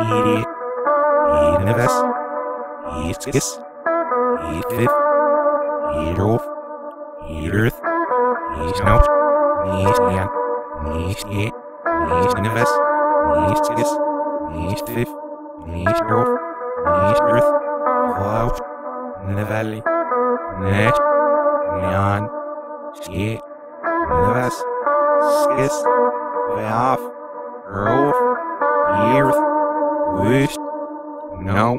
Idiot. Universe. Easkis. Eathif. Eatrof. Earth. Eastnout. Eastyan. Eastye. Eastuniverse. Eastkis. Eastfif. Eastrof. Easterth. Clout. Nivali. Net. Neon. Ski. Universe. Skis. Veoff. Roof. Earth. Woost. No.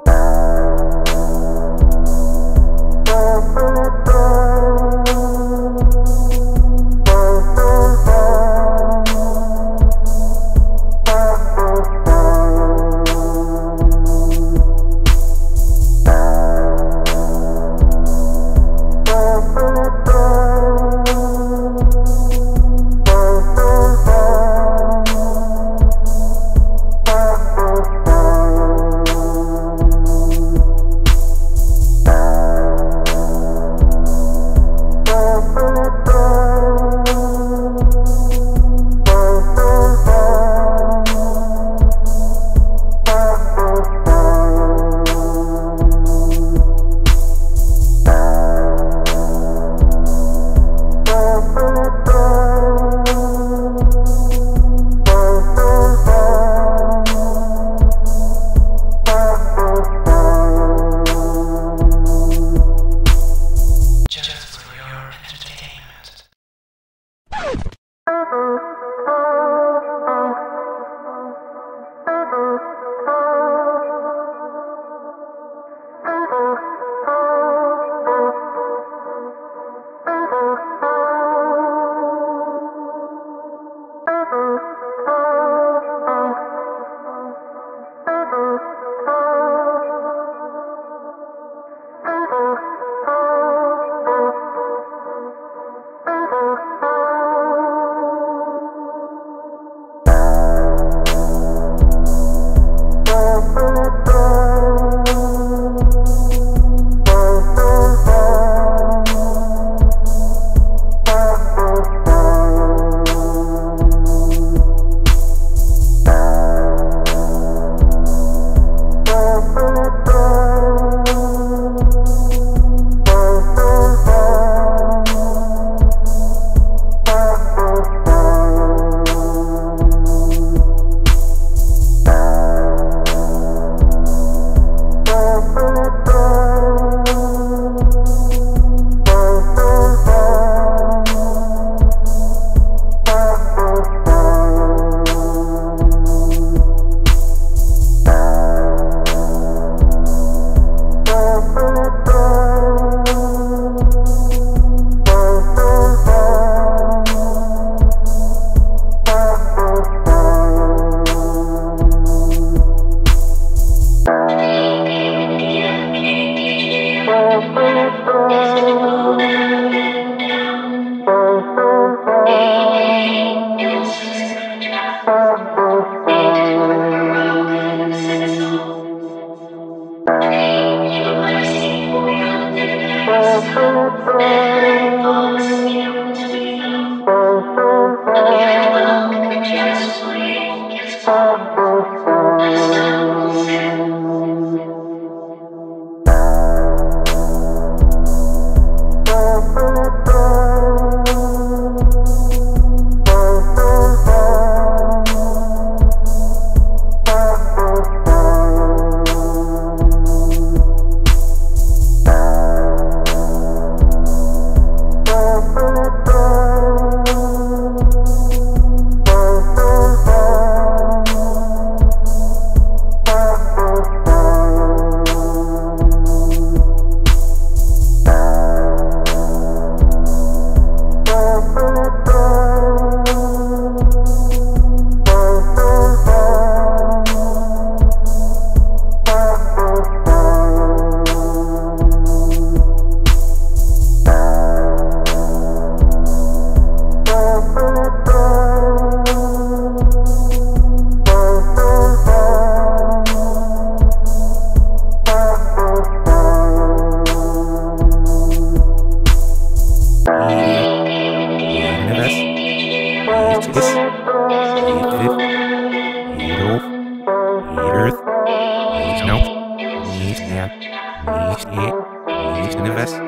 nicht e, nicht invest,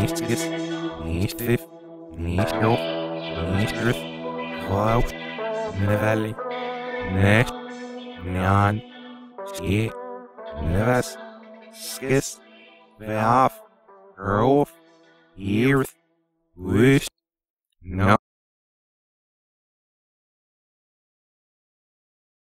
nicht gis, nicht fif, nicht no, nicht griff, clout, nevelli, nicht, neon, e, nevest, skis, behalf, roof, earth, wish, no.